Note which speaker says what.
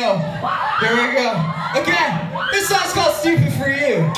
Speaker 1: know. There we go. Again, this song's called Stupid For You.